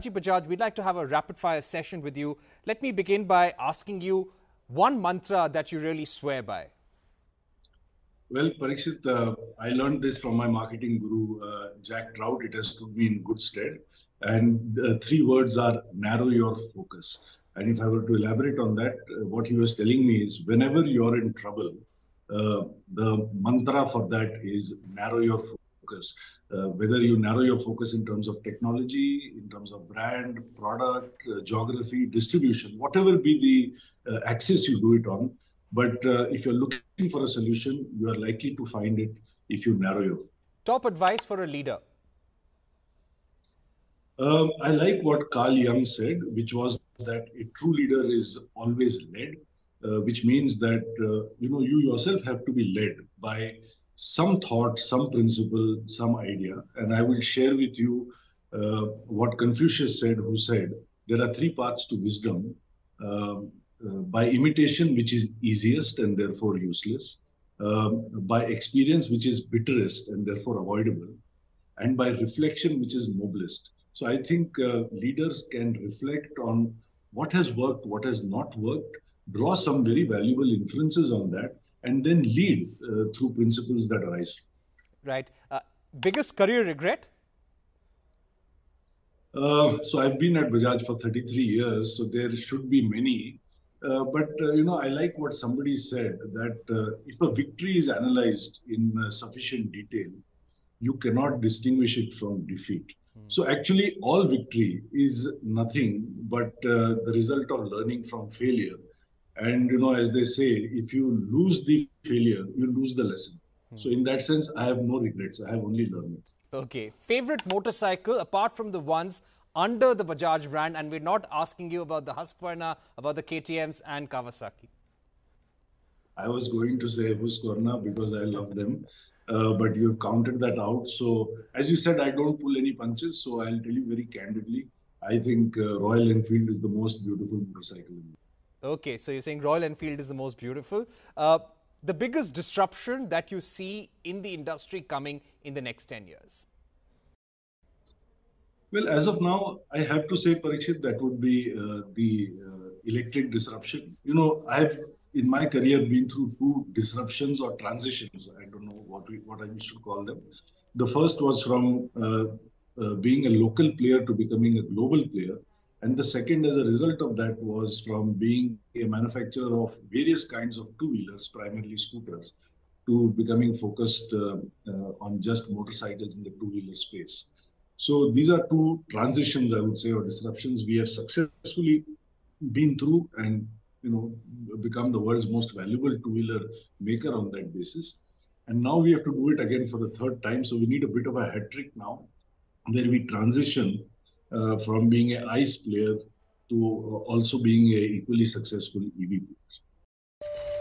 Balaji Bajaj, we'd like to have a rapid fire session with you. Let me begin by asking you one mantra that you really swear by. Well, Parikshit, uh, I learned this from my marketing guru, uh, Jack Trout. It has stood me in good stead. And the three words are narrow your focus. And if I were to elaborate on that, uh, what he was telling me is whenever you're in trouble, uh, the mantra for that is narrow your focus. Uh, whether you narrow your focus in terms of technology, in terms of brand, product, uh, geography, distribution, whatever be the uh, axis you do it on. But uh, if you're looking for a solution, you are likely to find it if you narrow your. Top advice for a leader. Um, I like what Carl Jung said, which was that a true leader is always led, uh, which means that uh, you know you yourself have to be led by some thought, some principle, some idea. And I will share with you uh, what Confucius said, who said, there are three paths to wisdom um, uh, by imitation, which is easiest and therefore useless, um, by experience, which is bitterest and therefore avoidable, and by reflection, which is noblest. So I think uh, leaders can reflect on what has worked, what has not worked, draw some very valuable inferences on that, and then lead uh, through principles that arise. Right. Uh, biggest career regret? Uh, so I've been at Bajaj for 33 years, so there should be many. Uh, but uh, you know, I like what somebody said that uh, if a victory is analyzed in sufficient detail, you cannot distinguish it from defeat. Hmm. So actually, all victory is nothing but the result of learning from failure and you know, as they say, if you lose the failure, you lose the lesson. Hmm. So in that sense, I have no regrets. I have only learned. Okay. Favorite motorcycle apart from the ones under the Bajaj brand, and we're not asking you about the Husqvarna, about the KTM's and Kawasaki. I was going to say Husqvarna because I love them. Uh, but you've counted that out. So, as you said, I don't pull any punches. So, I'll tell you very candidly, I think uh, Royal Enfield is the most beautiful motorcycle in the Okay, so you're saying Royal Enfield is the most beautiful. Uh, the biggest disruption that you see in the industry coming in the next 10 years? Well, as of now, I have to say, Parikshit, that would be uh, the uh, electric disruption. You know, I have in my career been through two disruptions or transitions. I don't know what we, what I should call them. The first was from uh, uh, being a local player to becoming a global player. And the second, as a result of that, was from being a manufacturer of various kinds of two wheelers, primarily scooters, to becoming focused uh, uh, on just motorcycles in the two wheeler space. So these are two transitions, I would say, or disruptions we have successfully been through and you know become the world's most valuable two wheeler maker on that basis. And now we have to do it again for the third time. So we need a bit of a hat trick now, where we transition uh, from being an ICE player to also being a equally successful EV player.